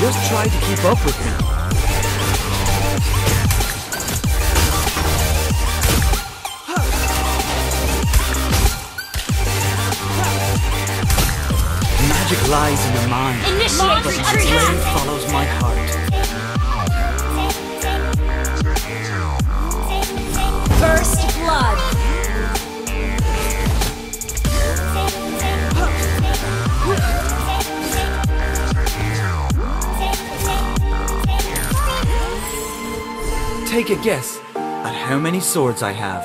Just try to keep up with him. Magic lies in the mind. Initiate but my retreat! follows my guess at how many swords I have.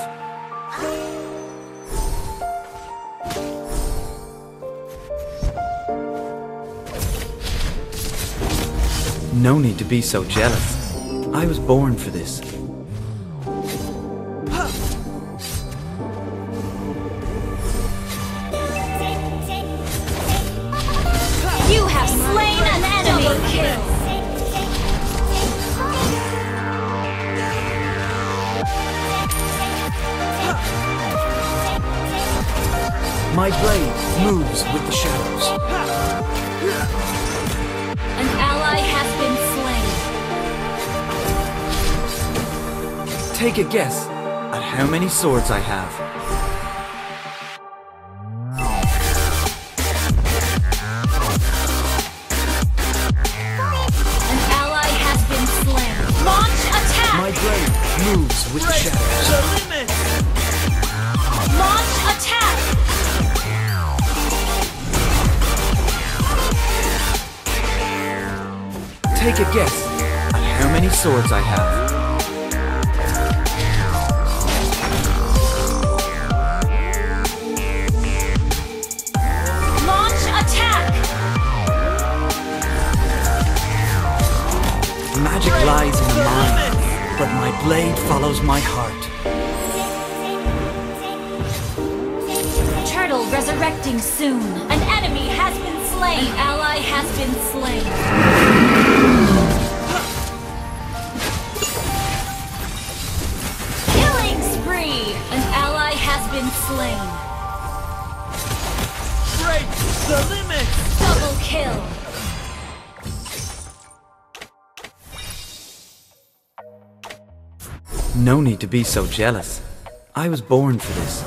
No need to be so jealous. I was born for this. My blade moves with the shadows. An ally has been slain. Take a guess at how many swords I have. An ally has been Take a guess at how many swords I have. Launch attack! Magic lies in the mind, but my blade follows my heart. Turtle resurrecting soon. An enemy has been slain. An ally has been slain. Killing! An ally has been slain. Break the limit! Double kill! No need to be so jealous. I was born for this.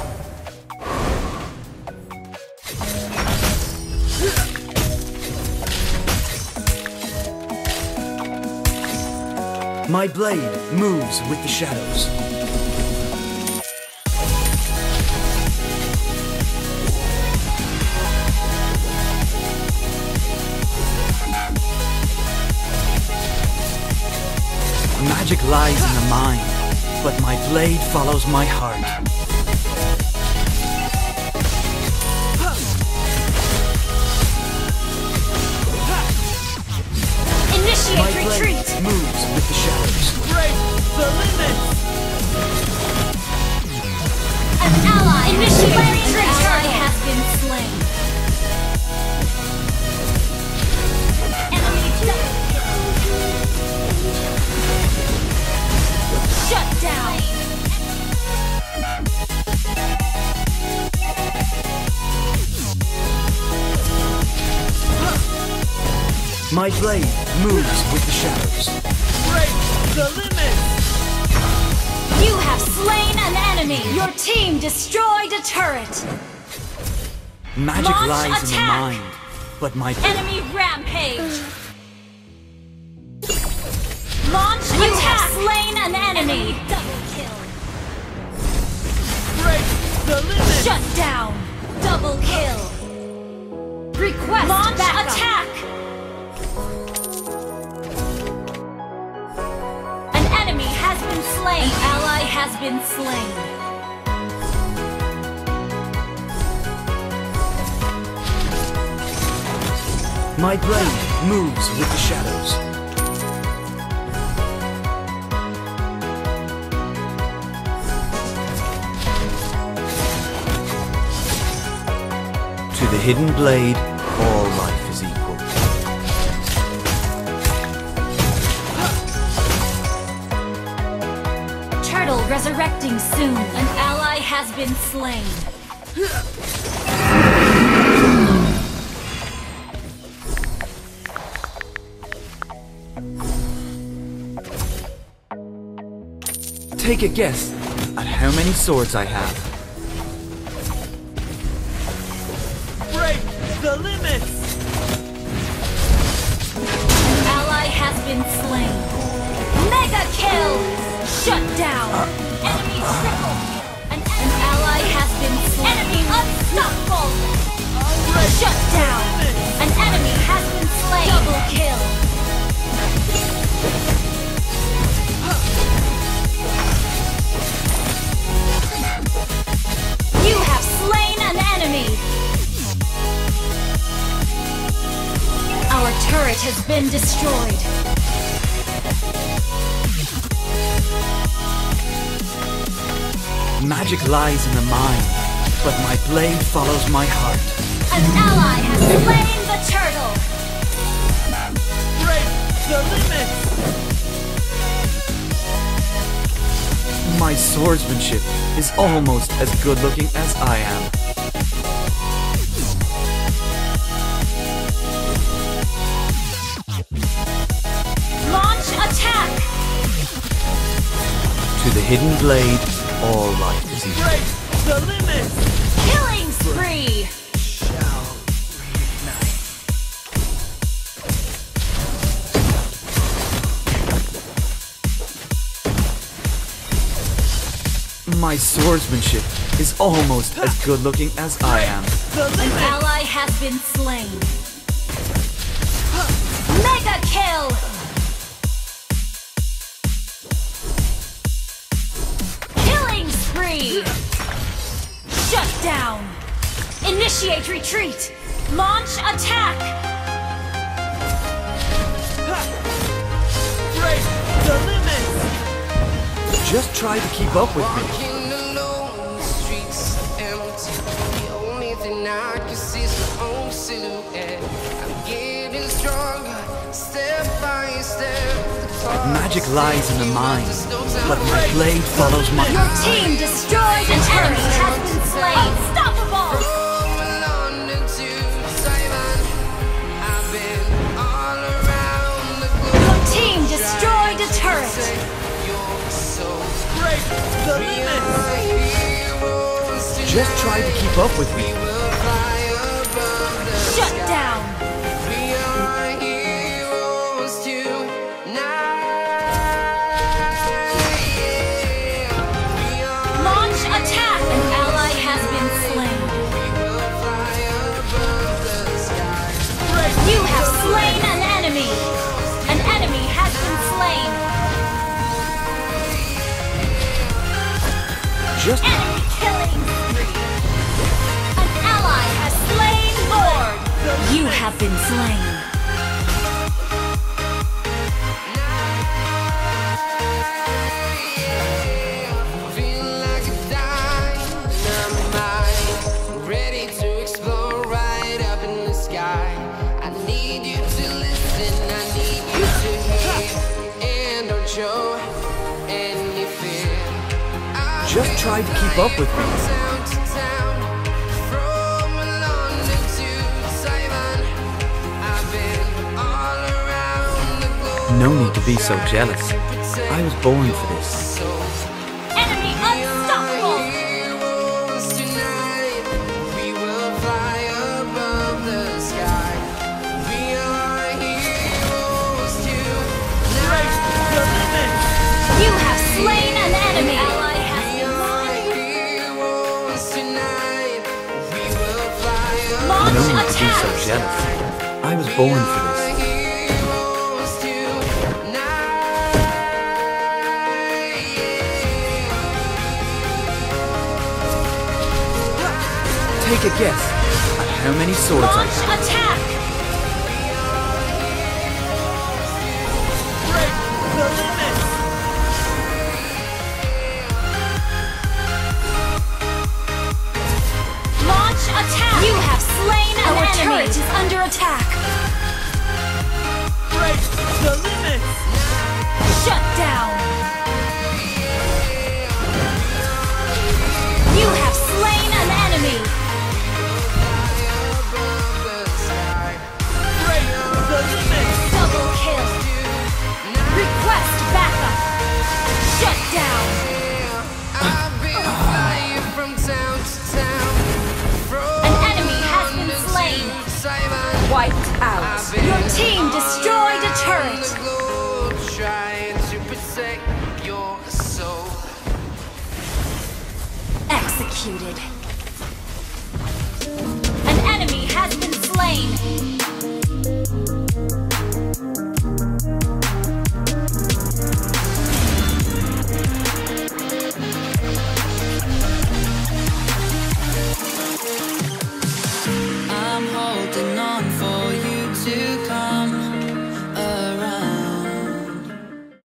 My blade moves with the shadows. Magic lies in the mind, but my blade follows my heart. Blade moves with the shadows. Break the limit! You have slain an enemy! Your team destroyed a turret! Magic Launch lies in the mind, but my Enemy rampage! Launch you attack! have slain an enemy! Double kill! Break the limit! Shut down! Double kill! Request Launch attack! An enemy has been slain. An ally has been slain. My blade moves with the shadows. To the hidden blade, all life is equal. Resurrecting soon. An ally has been slain. Take a guess at how many swords I have. Break the limits! An ally has been slain. Mega kill! Shut down! Enemy triple! An, ally has been slain. Enemy unstoppable! Shut down! An enemy has been slain. Double kill! You have slain an enemy! Our turret has been destroyed. Magic lies in the mind, but my blade follows my heart. An ally has slain the turtle! Break the limits! My swordsmanship is almost as good looking as I am. Launch attack! To the hidden blade, all life is equal. Break the limits! Killing spree! My swordsmanship is almost as good looking as I am. An ally has been slain. Mega kill! Shut down! Initiate retreat! Launch attack! Break the limits! Just try to keep up with me. Walking alone, the streets are empty. The only thing I can see is my own silhouette. I'm getting stronger, step by step. The clock Magic lies in the mind, there's no time but to my blade follows my Your team destroyed an enemy has been slain! Unstoppable! From London to Taiwan, I've been all around the globe. Your team destroyed a turret! Break the limits! Just try to keep up with me. Just try to keep up with me. No need to be so jealous. I was born for this. Enemy unstoppable! Heroes tonight, we will fly above the sky. We are heroes Break tonight. the limits! You have slain an enemy! Ally We has been are slain! heroes tonight. We will fly Launch No need to be so jealous. I was born for this. Take a guess at how many swords I have. attack! Break the limits! Launch attack! You have slain an Our enemy! turret is under attack. Out. Oh. Your team destroyed a turret! Trying to protect your soul. Executed.